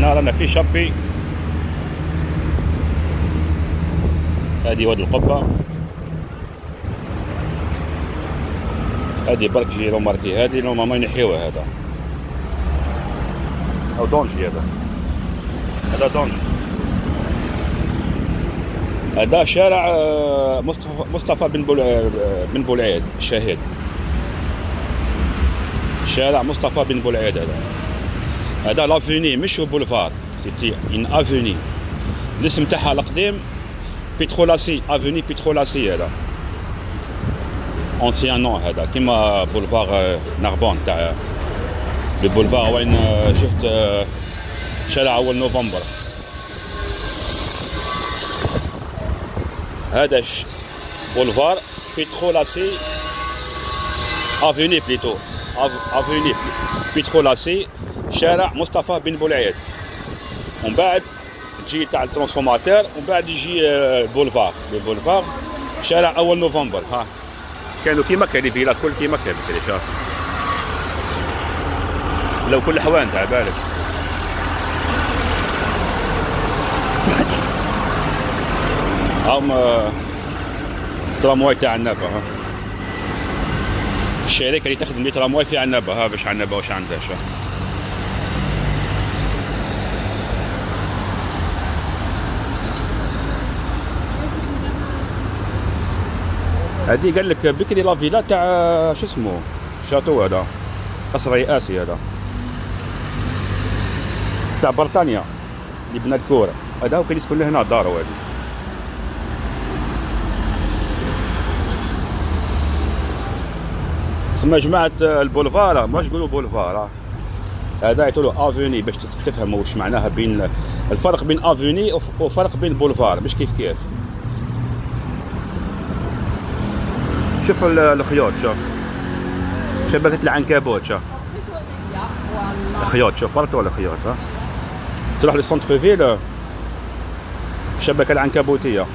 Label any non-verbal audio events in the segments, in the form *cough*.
هنا رانا في شابي هذه واد القبة. هذه برك جي ماركي. هذه ما ينحيوها هذا. أو دونجي هذا. هذا دونجي هذا شارع آه، مصطفى مصطفى بن آه، بن بولعيد الشهيد شارع مصطفى بن بولعيد هذا. هذا l'avenue مش boulevard c'était une avenue الاسم تاعها القديم Petrolacci avenue Petrolacci هذا. ancien nom هذا كيما boulevard Narbonne تاع بولفار وين جهه شارع أول نوفمبر. هذا بولفار بيترولاسي افوني بليتو افوني بيترولاسي شارع مصطفى بن بولعيد ومن بعد تجي تاع الترانسفورماتور ومن بعد يجي البولفار البولفار شارع أول نوفمبر ها. كانوا كيما كان الفيلا كل كيما كان شاف. لو كل حوان تاع بالك. هم ترامواي تاع النبا ها. الشركة اللي تخدم لي ترامواي في عنابه ها باش عنابه واش عندها شا هذه قال لك بكري لا فيلا تاع شو اسمه شاتو هذا قصر رئاسي هذا. تاع بريطانيا اللي بنى الكوره هذا هو كان يسكن لهنا دارو هذه. تسمى جماعة البولفار ماش يقولوا بولفار. هذا يقولوا avenue باش تفهموا واش معناها بين الفرق بين avenue وفرق بين بولفار مش كيف كيف. شوف الخيوط شوف. شبكة العنكبوت شوف. خيوط شوف برك ولا خيوط ها. تروح لل centre-ville الشبكة العنكبوتية.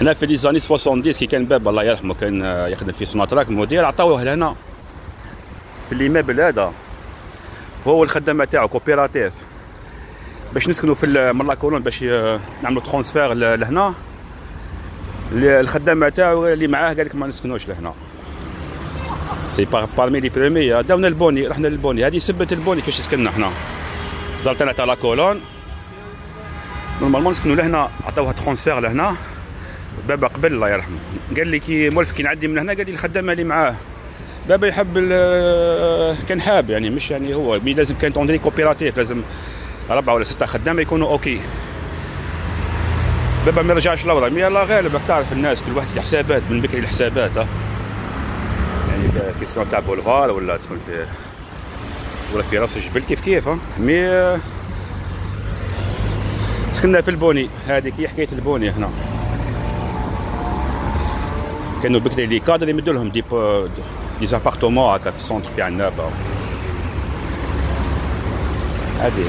هنا في les années 70 كي كان باب الله يرحمه كان يخدم في سوناتراك. مدير عطاوه لهنا في l'immeuble هذا. هو الخدامة تاعو coopérative. باش نسكنوا في من لاكولون باش نعملوا transfert لهنا. الخدامة تاعو اللي معاه قال لك ما نسكنوش لهنا. c'est parmi les premiers داونا البوني رحنا للبوني. هذه سبت البوني كاش سكننا حنا دار تاعنا تاع لاكولون normalement نسكنوا لهنا. عطاوها transfert لهنا. بابا قبل الله يرحمه. قال لي كي مولف كي نعدي من هنا قال لي الخدامة اللي معاه. بابا يحب كان حاب يعني مش يعني هو mais لازم كانت اوندري coopérative لازم اربعه ولا ستة خدامة يكونوا OK بابا ما رجعش لورا. mais الله غالب راك تعرف الناس كل واحد حسابات من بكري الحسابات يعني question تاع بولفار ولا تكون في ولا في راس الجبل كيف كيف mais سكننا في البوني. هذيك هي حكاية البوني هنا. كانوا بكري les cadres يمدوا لهم des des appartements هكا في ال centre في عنابه هذه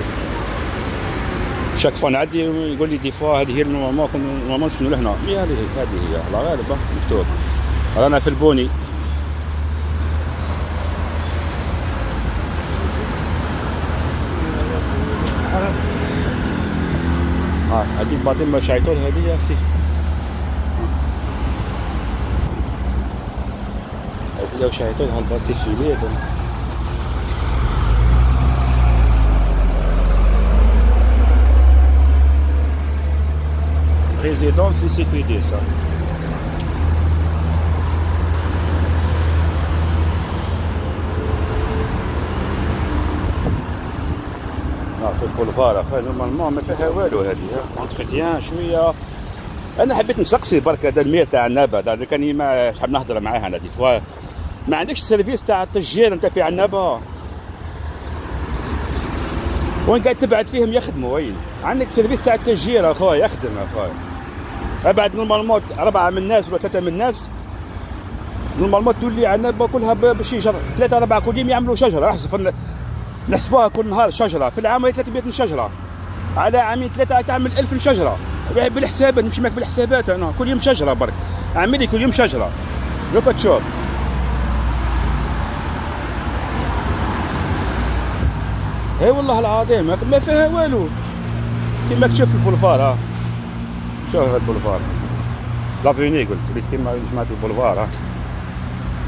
chaque fois نعدي يقول لي des fois هذه هي normalement normalement نسكنوا لهنا mais هذه هذه هي على غالب مكتوب رانا في البوني آه هذه باطن شايطول هذه يا سي لو شايطول هالباسي شيليه résidence ici fait ça. في البولفار أخي normalement ما فيها والو هذه entretien شوية. أنا حبيت نسقسي برك هذا ال maire تاع عنابة هذا كان ما حاب نهضر معاه أنا des fois. ما عندكش service تاع التشجير انت في عنابة؟ وين قاعد تبعد فيهم يخدموا؟ وين؟ عندك service تاع التشجير اخويا يخدم اخويا أبعد normalement أربعة من الناس ولا ثلاثة من الناس. normalement تولي عنابة كلها بالشجر ثلاثة أربعة كل يوم يعملوا شجرة. أحسن نحسبوها كل نهار شجرة. في العام 300 شجرة. على عامين ثلاثة تعمل 1000 شجرة. بالحسابات نمشي معك بالحسابات أنا. كل يوم شجرة برك. اعملي كل يوم شجرة. دوكا تشوف. اي والله العظيم ما فيها والو. كيما تشوف البولفار ها. شوف ال boulevard. l'avenue قلت ريت كيما جماعة البولفار ها.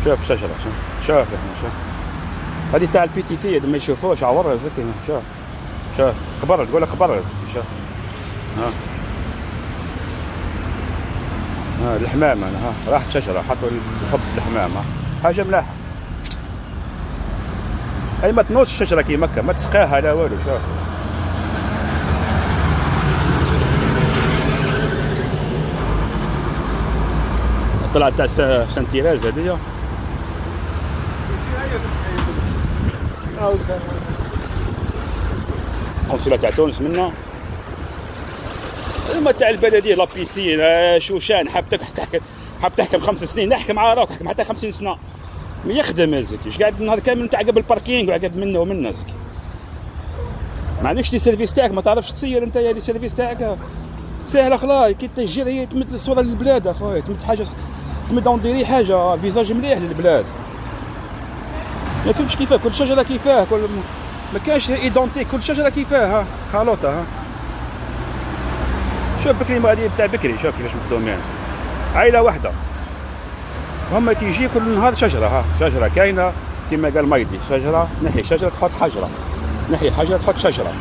شوف الشجرة شوف. شوف شوف. هذه تاع البي تي تي ما يشوفوش عور زكي شوف. شوف. كبر تقول لك كبر شوف. ها. ها الحمام أنا ها. راحت شجرة حطوا الخبز الحمام ها. حاجة ملاحة. أي ما تنوضش الشجرة كي مكة ما تسقاها لا والو شوف طلعت تاع سان تيراز قنصلة تاع تونس منا. ما تاع البلدية لا بيسين شوشان حاب تحكم حاب تحكم خمس سنين نحكم على روحك حتى خمسين سنة. ما يخدم هذاك اش قاعد النهار كامل تعقب الباركينغ وعقب منه ومنه زكي. ما عندكش لي سيرفيس تاعك ما تعرفش تسير أنت لي سيرفيس تاعك. سهله خلاص كي تسجل هي تمد الصورة للبلاد اخويا تمد حاجة تمد اون حاجة فيزاج مليح للبلاد. ما فهمتش كيفاه كل شجرة كيفاه كل ما كانش ايدونتي كل شجرة كيفاه ها. خلطه ها. شوف بكري هذه بتاع بكري شوف كيفاش مخدومين عائلة واحدة. هما كيجي كل نهار شجرة ها شجرة كاينة كما قال مايدي شجرة نحي شجرة تحط حجرة نحي حجرة تحط شجرة.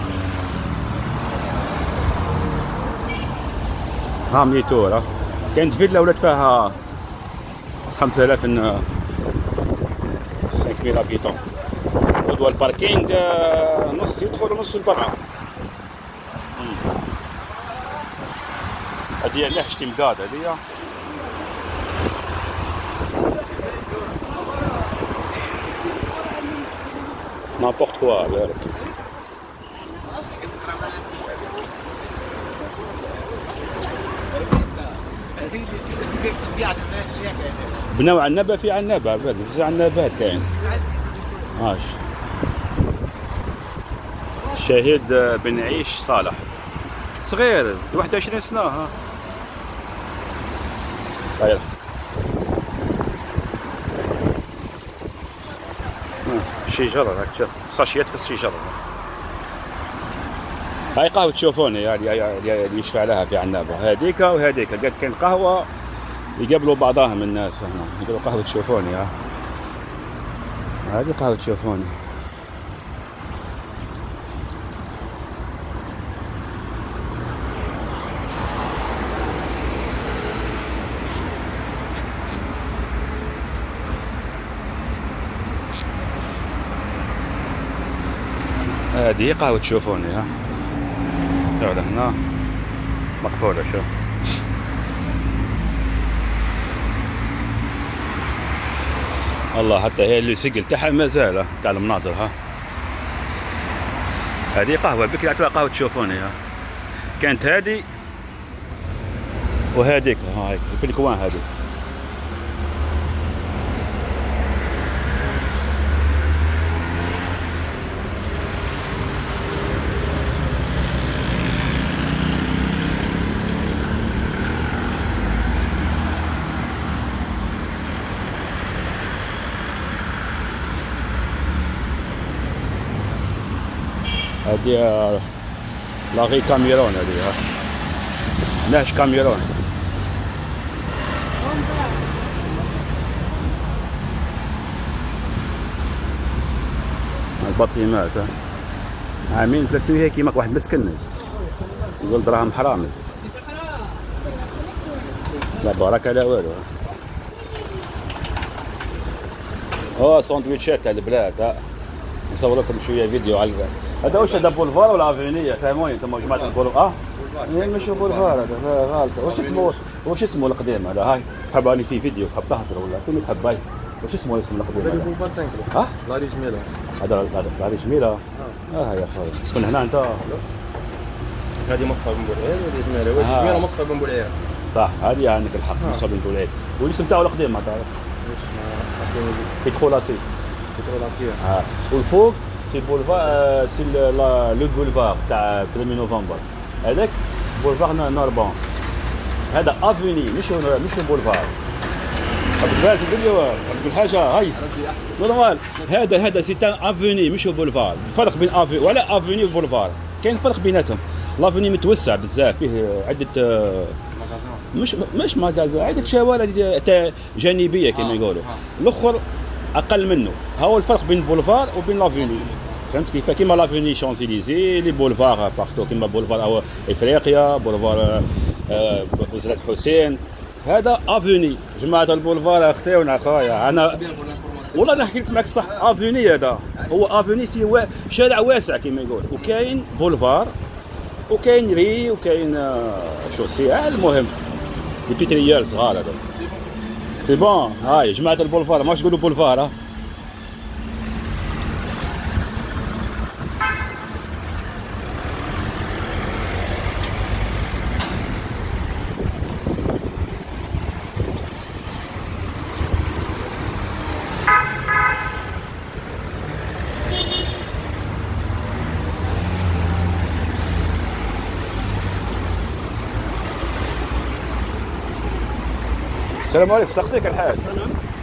ها ميتور كانت فيلا ولات فيها 5000 5000 ابيتون ودوا الباركينغ نص يدخل ونص لبرا هذه نحشتي مقاد هذه n'importe quoi alors. بنوع عنبة في عنبة بس عنبات كاين ماش شهيد بن عيش صالح صغير 21 سنة ها شجرة راك تشوف ساشيات في الشجرة هاي قهوة تشوفوني يعني اللي يشفع لها في عنابة. هذيك وهذيك. قد كان قهوة يقابلوا بعضهم الناس هنا. يقولوا قهوة تشوفوني ها هذه قهوة تشوفوني هذه قهوة تشوفوني ها؟ هذا هنا. مقفولة شوف الله حتى هي اللي سقل تاعها مازال تاع المناظر ها؟ هذه قهوة بكري ترى قهوة تشوفوني ها؟ كانت هذه وهذيك. هاي في الكوان هذيك. هذه لاغي كاميرون هذه نهج كاميرون. البطيمات عامين 300 كيما واحد مسكن يقول دراهم حرام. لا بركة لا والو. هو سندويتشات تاع البلاد نصور لكم شوية فيديو على هذا واش هذا بولفار ولا أفينية؟ فهموني أنتم جماعة البولفار آه. ماشي بولفار هذا غلط واش اسمه واش اسمه القديم هذا؟ هاي. تحب اني في فيديو تحب تهضر ولا؟ كل تحب هاي. واش اسمه الاسم القديم هذا؟ بولفار 5 آه؟ لاري جميلة. هذا لاري جميلة. آه. آه يا اخويا تسكن هنا أنت؟ هذه مصفى بن بولعير وهذه جميلة. وهذه جميلة مصفى بن بولعير صح هذه عندك الحق آه. غادي نقول هيك والاسم تاعو القديم ما تعرف مش ما عطيني بيترولاسي بترولاسية آه. والفوق؟ c'est boulevard آه، c'est le boulevard تاع 1 نوفمبر. هذاك بولفار نوربون هذا avenue مش مش بولفار. عبد الباز الفيديو تقول حاجة هاي. normal. هذا هذا c'est une avenue مش بولفار. الفرق بين افي ولا avenue و boulevard. كاين فرق بيناتهم. l'avenue متوسع بزاف فيه عدة آه، مش مش ماغازا عدة شوارع تا- جانبية كما آه، يقولوا. آه. الأخر أقل منه. ها هو الفرق بين البولفار وبين l'avenue. فهمت كيف؟ كيما l'avenue شانزيليزي les boulevards partout كيما بولفار أو إفريقيا بولفار آه، وزارة حسين. هذا avenue. جماعة البولفار أختي خويا أنا والله نحكي لك معك صح avenue هذا. هو avenue c'est وا- شارع واسع كما يقول. وكاين بولفار وكاين rue وكاين آه، chaussée المهم. des petites ruelles صغار هذا c'est bon هاي جماعة البولفار ماش تقولوا بولفار ها السلام عليكم. سقسيك الحاج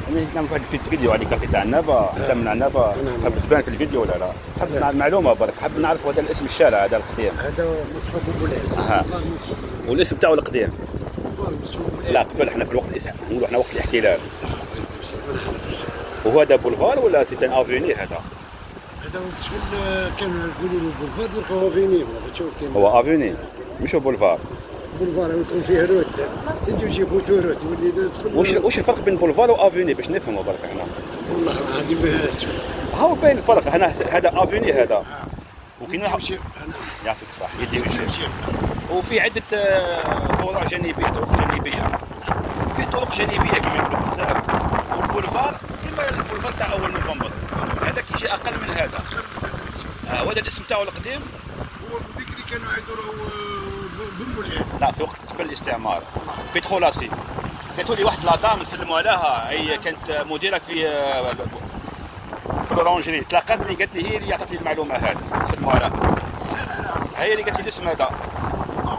أنا كان فهد في فيديو على les quartiers تاع عنابة حتى من عنابة نعم. تحب تبان في الفيديو ولا لا؟ تحب نعرف معلومه برك. حب نعرف هذا الاسم الشارع هذا القديم؟ هذا مصطفى. والله مصطفى والاسم تاعو القديم؟ لا قبل إحنا في الوقت الاسم نقولوا إحنا وقت الإحتلال. وهو هذا بولفار ولا c'est un avenue هذا؟ هذا هو شغل كانوا يقولوا له بولفار يلقاوها avenue ولا تشوف كيما هو avenue مش هو boulevard boulevard يكون فيه route. يجوا يجيبوا deux routes واللي وش وش الفرق بين boulevard و avenue؟ باش نفهموا برك إحنا والله هذه ما هو باين الفرق هنا هذا avenue هذا. وكاين يعطيك الصح يدي يمشي وفي عدة آه، فروع جانبية طرق جانبية. في طرق جانبية كما يقولوا بزاف. والبولفار كما البولفار تاع أول نوفمبر. هذاك يجي أقل من هذا. آه وهذا الاسم تاعو القديم. هو بكري كانوا يدوروا لا في وقت قبل الاستعمار. بترولاسي قالت لي واحد لادام نسلموا عليها. هي كانت مديره في في الاورانجري تلاقتني قالت لي هي اللي عطت لي المعلومة هذه نسلموا عليها. هي اللي قالت لي الاسم هذا.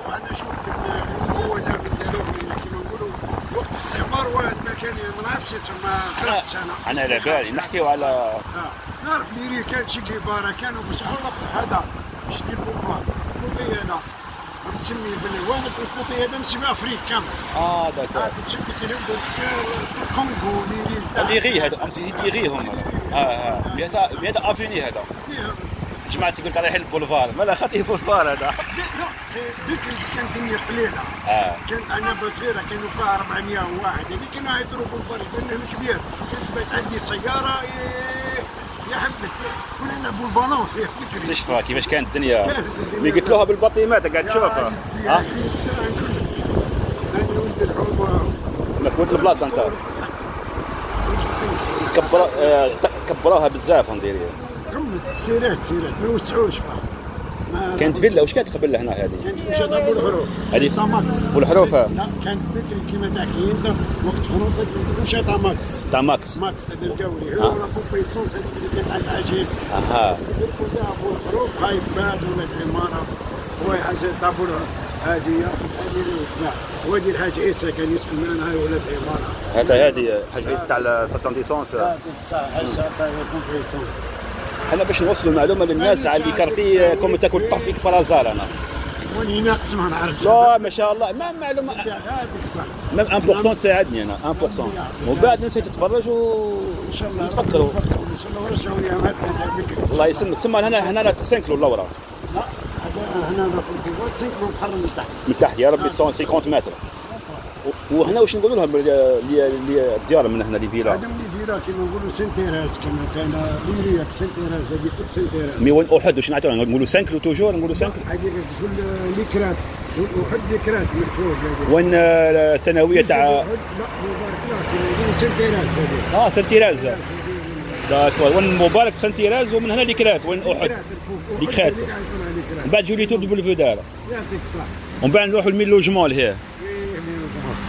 أنا شوف كيما نقولوا وقت الاستعمار واحد ما كان ما نعرفش اسمه ما خرجتش أنا أنا على بالي. نحكيو على. نعرف ليري كان شي كبارة كانوا بس والله هذا مش دير بوفار الكوطي هذا نسمي بالوالد الكوطي هذا نسمي افريق كامل آه داكور تشد كلام الكونغو ليري اللي غي هذا ام سي دي غي هم. آه آه. مئة أفيني هذا. جماعة تقول لك رايح البولفار ما لا خاطي بولفار هذا. لا سي بكري كانت الدنيا قليلة. آه. كانت عنبه صغيره كانوا فيها 400 واحد هذيك كانوا يضربوا الفريق لانهم كبير كانت عندي سيارة إيه، يا حبك كلنا بالبالون فيه بكري تشفى كيفاش كانت الدنيا. قلت لها بالبطيمات قاعد تشوفها ها؟ إنك ولد البلاصة أنت. كبر آه، كبروها بزاف نديري سيرات سيرات ما وسعوش ما كانت فيلا واش كانت قبل هنا هذه؟ كانت مش هذا؟ أبو الحروف. هذه والحروف،. لا كانت بكري كيما تاع وقت فرنسا هذا ماكس تاع ماكس ماكس هذا القوري آه. هو ربو بيسونس هذيك اللي كانت عند عجيز أها فيها ابو الحروف هاي باد ولاد عماره هو حاجة تاع ابو الحروف. هذه هذه اللي تباع وهذه الحاج عيسى كان يسكن معنا هاي ولاد عماره هذا هذه حاجة تاع الساسون ديسونس هذيك الساعة حاجة تاع كومبريسون إحنا باش نوصلوا المعلومه للناس على اللي كارتي كوم تاكل الطرف فيك بارازار أنا وين ناقص ما نعرفش لا ما شاء الله. ما معلومة. هذيك الساعة ميم 1% تساعدني أنا 1% ومن بعد نسيت تتفرج و إن شاء الله. نتفكروا. إن شاء الله. ورجعوا بكري الله يسلمك. ثم هنا هنا في 5 كيلو اللورا لا هنا في الديوار سينك محرم من تحت من تحت. يا ربي 150 متر. وهنا واش نقولوا لهم اللي- اللي الديار من هنا اللي فيلا فيلا كيما نقولوا سنتيراج كما كان ليرياك سنتيراج هذه كل سنتيراج مي وين أحد واش نعطيو نقولوا 5 كيلو توجور نقولوا 5 هذيك تقول ليكرات وحد ليكرات من فوق وين آه، الثانوية تاع لا مبارك كيما يقولوا سنتيراج هذه. آه سنتيراز داكور وين مبارك سنتيراز ومن هنا ليكرات وين أحد؟ ليكرات من بعد جولي توب بالفدار يعطيك الصح ومن بعد نروحوا لمين لوجمون لهيه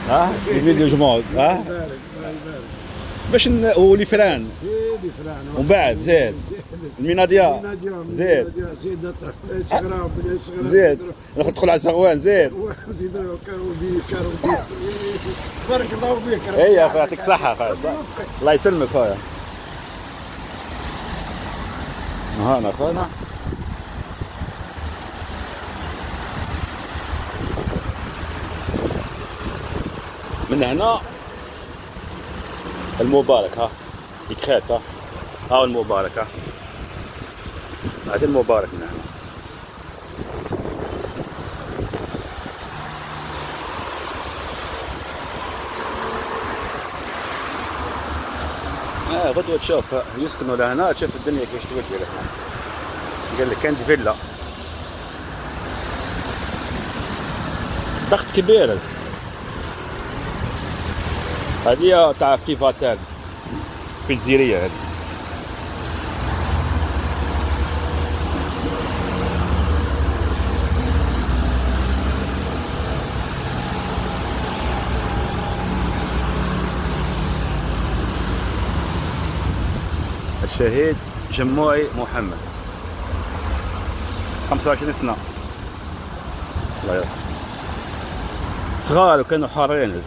ها؟ لي فيديو جمون ها باش. ولي فران. ومن بعد زيد. الميناديا. زيد. زيد شغراب شغراب زيد. ناخذ تدخل على الزغوان زيد. *laughs* زيد كانوا بي كانوا بي بارك الله فيك. اي يا أخي يعطيك الصحة اخويا الله يسلمك خويا هانا خويا من هنا. المبارك ها يكخيت ها ها المبارك ها هذا المبارك من هنا آه غدوة تشوف يسكنوا لهنا. تشوف الدنيا كيف توجه لهنا. قال لك كانت فيلا. ضغط كبير هذه تاع بريفاتال في الجزيرية هذه. الشهيد جموعي محمد. 25 سنة. الله يرحمه. صغار وكانوا حارين.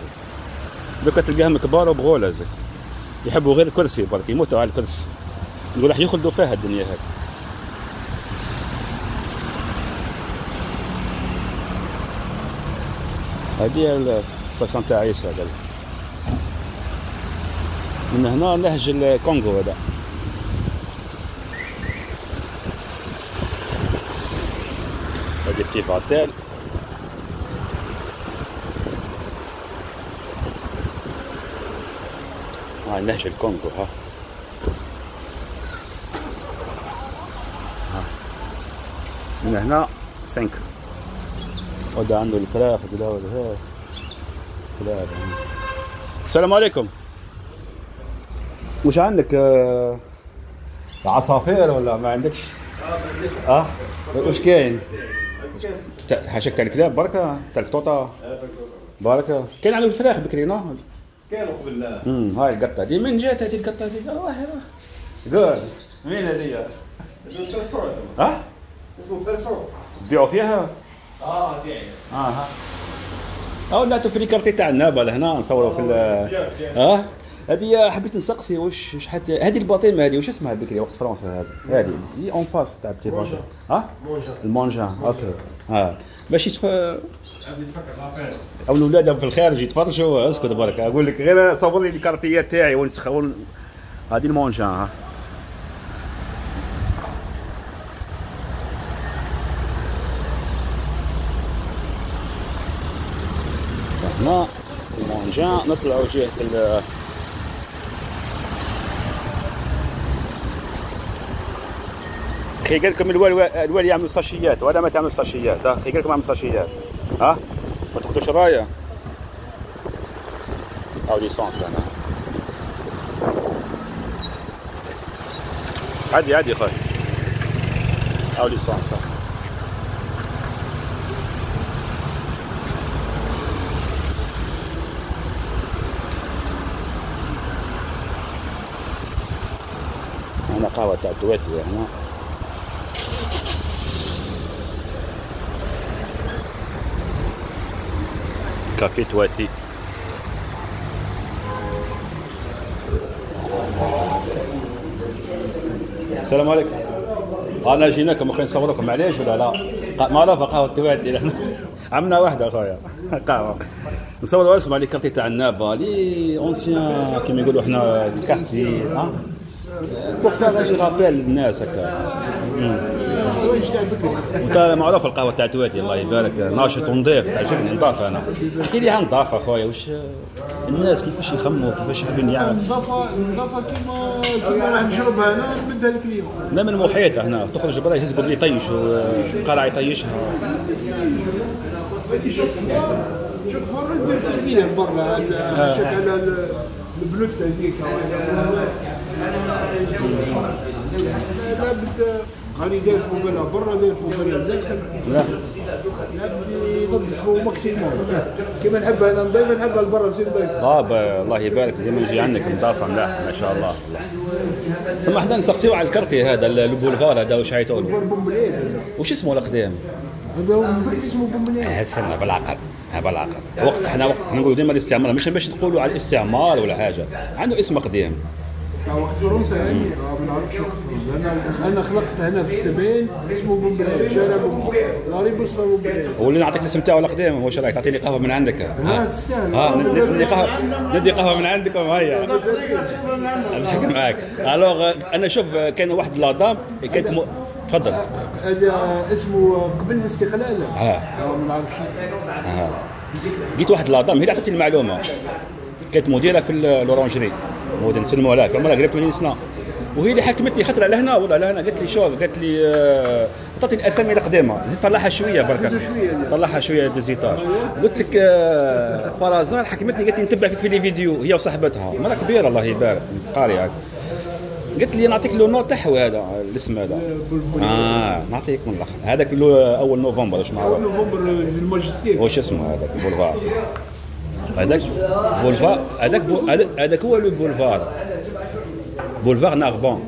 دوكا تلقاهم كبار وبغولة زي. يحبوا غير الكرسي برك يموتوا على الكرسي. يقول راح يخلدوا فيها الدنيا هذه هذه الستاسيون تاع عيسى قال. من هنا نهج الكونغو هذا. هذه بتي فاتيل هاي نهج الكونغو ها. من هنا سنك وده عنده الفراخ وده وده فراخ السلام عليكم. وش عندك آه، عصافير ولا ما عندكش؟ آه وش كاين؟ تا- حاشاك تاع الكلاب بركة. تاع القطوطه بركة. كاين عنده الفراخ بكري نو؟ كانوا قبل امم هاي القطة دي من جات هذه القطة دي؟ روح روح قول مين هذه؟ فلسون ها؟ اسمه فلسون تبيعوا فيها؟ آه ديعي آه ها. أو لا في الكارتي تاع النابة لهنا نصوروا في ال آه هذه حبيت نسقسي وش وش حتى هذه الباطيمه هذه وش اسمها بكري؟ وقت فرنسا هذه هذه هي اون فاس تاع بتي مونجان. ها؟ مونجا المونجان أوكي. آه باش يتف... أو الاولاد في الخارج يتفرجوا. اسكت برك. أقول لك غير صور لي الكارتيات تاعي ونسخ ون... هذه المونجان ها. هنا المونجان نطلعوا جهة خي قال لكم الوالي الوالي يعمل ساشيات ولا ما تعمل ساشيات ها؟ خي قال لكم اعمل ساشيات ها؟ ما تاخذوش الرايه أو ليسونس هنا عادي عادي خاي أو ليسونس. هنا قهوة تاع دواتي هنا كافي تواتي. السلام عليكم. أنا جيناكم اخويا نصوركم. معليش ولا لا؟ قا- معروفه *laughs* *laughs* قهوه تواتي إحنا عملنا واحدة أخويا. قهوة. نصوروا اسمع les quartiers تاع عنابة. les anciens كيما يقولوا إحنا ال quartier بوغ فار رابيل الناس هكا. انت معروف القهوه تاع تواتي الله يبارك ناشط ونظيف تعجبني نظافه أنا احكي لي عن نظافه اخويا وش الناس كيفاش يخموا كيفاش يحبون يعملوا النظافه النظافه كيما كيما راح نشربها أنا نمدها لك اليوم لا من المحيط هنا تخرج برا يهز قبل يطيش وقرع يطيشها شوف شوف فرد تغيير برا شكل ال- البلوت هذيك لا بد قال لي داير بوبيلا برا داير بوبيلا داخل لا ينظفوا ماكسيموم. كيما نحبها أنا نضيفها نحبها لبرا نمشي نضيفها آه الله يبارك ديما نجي عندك مضافه ملاح ما شاء الله. سما حنا نسقسيو على الكرتي هذا ال- البولفار هذا واش عيطوا له فور بومبليت وش اسمه القدام هذا هو اسمه بومبليت استنى بالعقل. ها بالعقل. وقت إحنا وقت نقولوا ديما الاستعمار مش باش نقولوا على الاستعمار ولا حاجة. عنده اسم قديم وقت فرنسا يعني ما نعرفش. لأن أنا خلقت هنا في السبعين اسمه بومبليت شارع la rue بوصله بومبليت هو اللي نعطيك الاسم تاعو القديم واش رايك تعطيني قهوة من عندك. ها. تستاهل. آه ندي قهوة. ندي قهوة من عندكم هيا نضحك معاك alors أنا شوف كان واحد la dame كانت م... تفضل. هذا اسمه قبل الاستقلال. ها. آه، ما نعرفش. ها لقيت واحد la dame هي اللي عطتني المعلومة. كانت مديرة في ال Orangerie مودي نسلموا عليها في عمرها قريب 80 سنة. وهي اللي حكمتني خاطر على هنا ولا على هنا؟ قالت لي شوف قالت لي آه، عطتني الأسامي القديمة. زيد طلعها شوية بركة. طلعها شوية deuxième étage قلت لك آه، فرازان حكمتني قالت لي نتبع فيك في les vidéos. هي وصاحبتها. مرة كبيرة الله يبارك قاري هاك قلت لي نعطيك le nom تاعو هذا الاسم هذا. آه نعطيك من الآخر هذاك أول نوفمبر واش معروف نوفمبر في الماجستير. واش اسمه هذاك؟ بولفار. هذاك بولفار هذاك هذاك- هو le boulevard. boulevard Narbonne.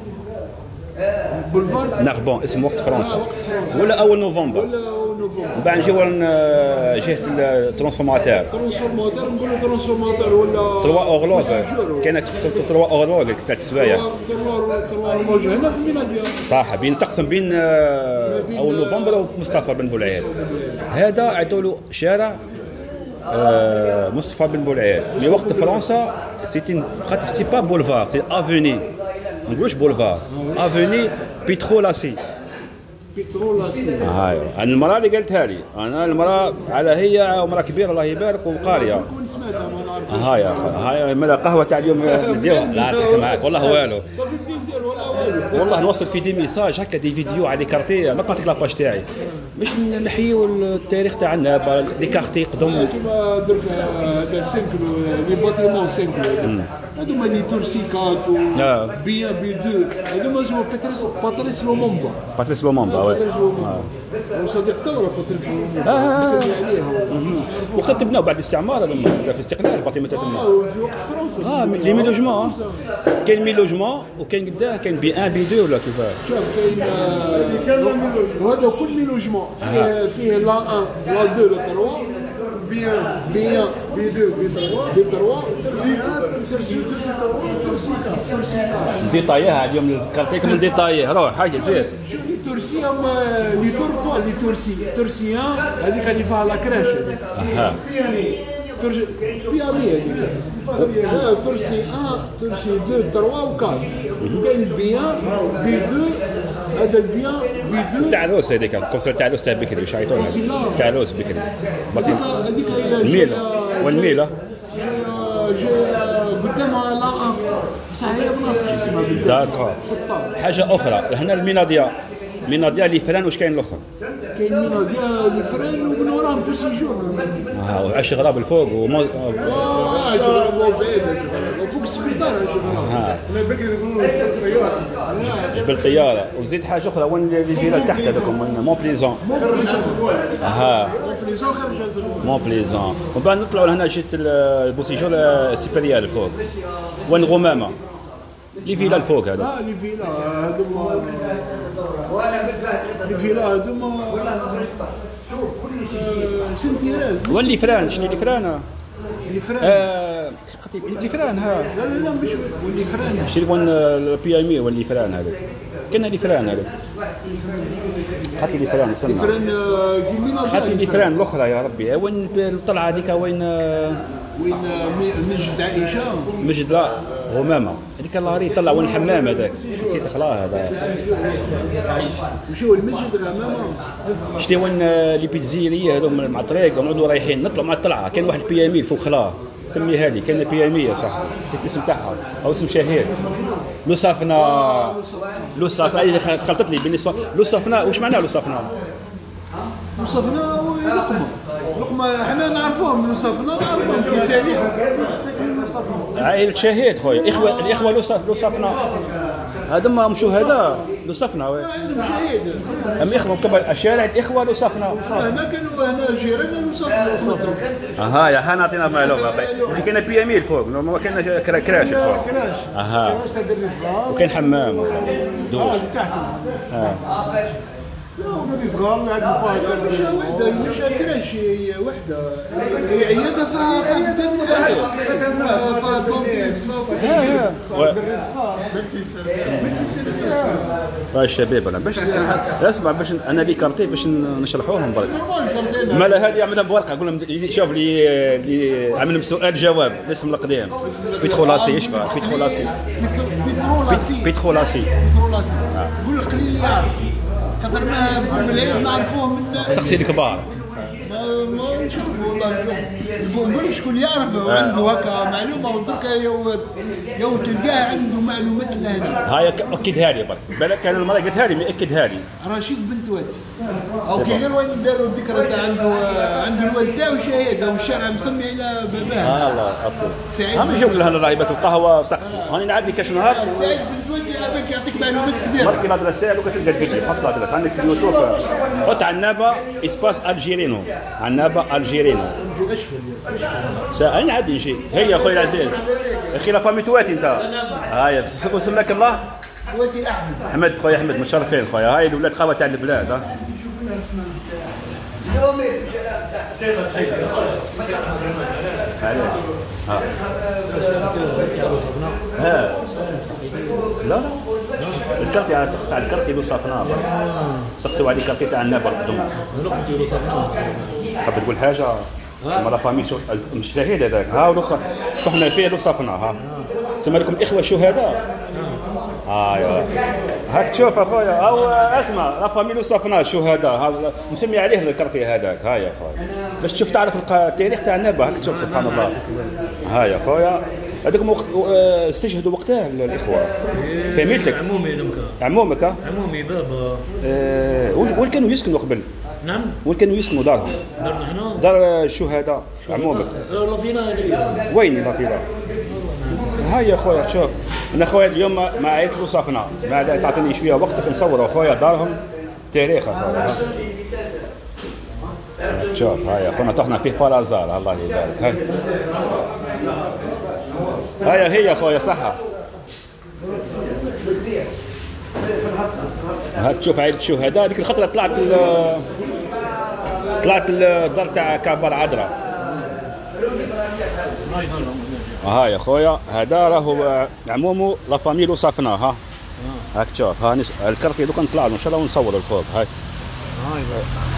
boulevard Narbonne اسم وقت فرنسا. ولا أول نوفمبر. ولا نوفمبر. من بعد نجيو جهه ال transformateur transformateur نقولوا transformateur ولا trois horloges كانت trois horloges تاع السوايع trois horloges هنا في ميناديا صح بين تقسم بين آه، أول نوفمبر ومصطفى بن بولعيد هذا عيطوا له شارع آه، مصطفى بن بولعيد في وقت فرنسا c'était خاطر c'est pas boulevard c'est avenue ما نقولوش boulevard avenue Petrolacci هاي. أنا المرأة اللي قالتها لي أنا المرأة على هي مراه كبيرة الله يبارك وقارية. نعرفش هاي هاي ملا قهوة تاع اليوم نديوها لا نضحك معاك والله والو. والله نوصل في دي ميساج هكا دي فيديو على لي كارتي نقعد لاباج تاعي. باش نحيو التاريخ تاعنا لي كارتي قدم. كيما درك هذا سينكلو لي باتيمون سينكلو هذوما لي آه. بيان بي دو. هذوما اسمه باتريس باتريس لومومبا. باتريس لومومبا. وصديق ثوره لومومبا آه. وقت تبناو بعد الاستعمار هذوما في الاستقلال تبناو آه، في وقت فرنسا آه لي مي لوجمون. كاين مي لوجمون وكاين قداه كاين بي ان بي دو ولا كيفاش شوف كاين آه، وهذا كل مي لوجمون. فيه فيه لا 1 لا 2 لا 3 بيان بيان بي 2 بي 3 بي 3 ترسي ترسي ترسي ديطاييها اليوم الكارتي كم ديطاييه روح حاجة زيد ترسي هما لي تورتوا لي ترسي ترسيان هذيك اللي فيها لا كراش هذيك أها ترسي بيامي هذيك آه، ترسي 1 ترسي 2 3 و 4 وكاين البيان بي 2 هذا البيان بي 2 تاع روس هذيك الكونسول تاع روس تاع بكري واش عيطوا تاع روس بكري. هذيك الميله والميله قدامها لا 1 بصح هي ما نعرفش اسمها بالذات داكور 16 حاجة أخرى هنا الميناديا ميناديا اللي فران واش كاين الأخر؟ كاين مينا ديال لي فران ومن وراهم بوسي جون آه وعش غراب الفوق ومو... آه شغل مو بعيد شغل فوق السبيطار شغل ها أنا بكري يقولوا لي الطيارة. جبل طياره وزيد حاجة أخرى وين اللي جينا تحت هذاكم مون بليزون ها مون بليزون ومن بعد نطلعوا لهنا جيت البوسيجور سيبريال الفوق وين غمامة؟ لي فيلا الفوق هذا. لا لي فيلا هذوما. لي فيلا هذوما. آه، سنتيرات. وين لي فران شنو لي فران؟ لي فران. آه لي فران ها. لا لا لا مش ولي فران. شتي وين البي ام اي وين لي فران هذاك كان لي فران هذاك خاطي لي فران آه، مينا خاطي لي فران الأخرى يا ربي. وين الطلعة هذيك؟ وين آه، وين آه، مجد عائشه مجد لا غمامة. هذيك الله ري طلع وين الحمام هذاك. نسيت خلاه هذا. وشو المسجد غمامه شتي وين آه، لي بيتزيريه هذوما مع الطريق ونعودوا رايحين. نطلع مع الطلعة. كان واحد بي ام فوق خلاه سميها لي كان بي ام صح. نسيت الاسم تاعها. أو اسم شهير. لو صافنا لو صافنا هي خلطت لي بين لو صافنا واش معناه لو صافنا وصفنا لقمه لقمه حنا نعرفوهم وصفنا نعرفوهم في تاريخ عائلة شهيد خويا. اخوه الإخوة لو صاف لو صافنا هذا ما هم شهداء لصفنا وي. عندهم شهيد. هم إخوة كبر الشارع الاخوه لصفنا. هنا كانوا هنا جيراننا وصفنا وصفنا أها يا ها نعطينا معلومه انت كاين بي إم الفوق ما كان كرا- كراش الفوق كراش. أها. كراش تاع دري صغار وكاين حمام دوش. اللي تحت لا دري صغار قاعد نفاكر مش وحده مش كراش هي وحده هي عياده فيها خدام من هاي الشباب أنا باش اسمع باش أنا لي كارتي باش نشرحوهم برك. مالا هذه عملها بورقه قول لهم شوف لي اللي عمل لهم سؤال جواب الاسم القديم بيتخولاسي إيش بيتخولاسي بيتخولاسي بترولاسي قول يعرف خاطر ما نعرفوه من سقسي الكبار. ما ما نشوف والله نشوف. نقول لك شكون يعرف عنده هكا معلومه ودركا يو تلقاه عنده معلومات لهنا هاي اكدها لي برك بالك كان المرأة قالتها لي اكدها لي رشيد بنت واد. أو كي غير وين داروا الذكرى تاع عنده عنده الوالد تاعو شهاده والشارع مسمي على باباه آه الله سعيد هم يجيب لها راهبه القهوة سقسي هاني نعدي كاش نهار. سعيد بنت واد على بالك يعطيك معلومات كبيرة. برك الادرس تاعك تلقى الفيديو حط الادرس عندك في اليوتيوب. حط عنابه إسباس الجيرينو عنابه الجيرينو سا أين عادي نجي؟ هي أخوي العزيز. أخي لا فامي تواتي أنت؟ هاي وسماك الله؟ وادي أحمد احمد خويا احمد متشرفين خويا هاي الاولاد قهوه تاع البلاد ها. ها. لا. لا الكارتي تاع الكارتي له صافنا سقسيو عليه الكارتي تاع النابر قدم حاب تقول حاجة؟ ما لا فامي شو مش شهيد هذاك ها ولو صف طحنا فيه لو صافنا ها. تسمى لكم الاخوه الشهداء آه يا. هاك تشوف أخويا. أو أسمع لا فامي الشهداء هذا. مسمي عليه الكارتي هذاك. ها يا أخويا. باش تشوف تعرف التاريخ تاع النابه هاك تشوف سبحان الله. ها يا أخويا. هذوك وقت آه، استشهدوا وقتها الإخوة. فهمتك عمومي لمكا عمومك ها؟ عمومي بابا. آه، وين كانوا يسكنوا قبل؟ نعم. وين كانوا يسكنوا دارهم؟ دارنا هنا؟ دار الشهداء هذه وين الرفيقة؟ هاي يا خويا شوف. أنا خويا اليوم ما عيطت له صافنا ما تعطيني شوية وقتك نصور خويا دارهم تاريخ ها. شوف هاي اخونا طحنا فيه بارازار الله يبارك هاي هاي هي يا خويا صحة. هاك تشوف عائلة الشهداء ديك الخطرة طلعت طلعت الدار تاع كعبة عذراء ها يا خويا هذا راهو عمومو لا فاميلو صافنا ها. هاك تشوف ها نس... الكركي دوكا نطلع له إن شاء الله ونصور الفوق هاي.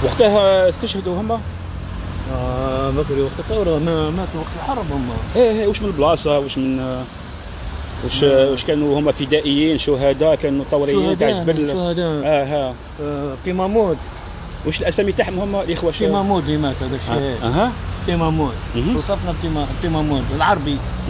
وقتها استشهدوا هما؟ آه بكري وقت الثورة ما ماتوا وقت الحرب هم إيه إيه وش من البلاصة؟ وش من وش وش كانوا هما فدائيين شهداء كانوا ثوريين تاع جبل؟ شهداء. آه ها. آه، وش الأسامي تاعهم هما الاخوه شو محمود اللي مات هذاك الشهيد أها. في محمود مهم. وصفنا في محمود العربي.